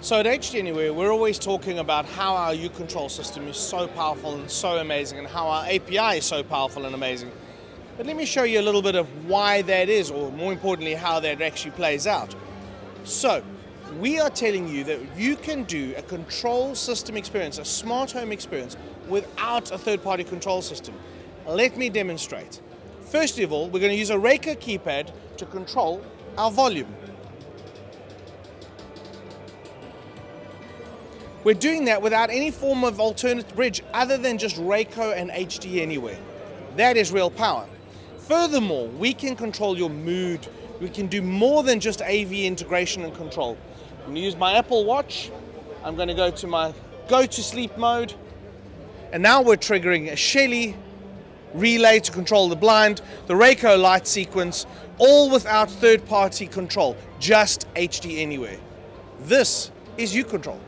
So at HD Anywhere, we're always talking about how our uControl system is so powerful and so amazing, and how our API is so powerful and amazing. But let me show you a little bit of why that is, or more importantly, how that actually plays out. So, we are telling you that you can do a control system experience, a smart home experience, without a third party control system. Let me demonstrate. First of all, we're going to use a Rako keypad to control our volume. We're doing that without any form of alternate bridge other than just Rako and HD Anywhere. That is real power. Furthermore, we can control your mood. We can do more than just AV integration and control. I'm to use my Apple Watch. I'm going to go to my go to sleep mode. And now we're triggering a Shelly relay to control the blind, the Rako light sequence, all without third party control, just HD Anywhere. This is uControl.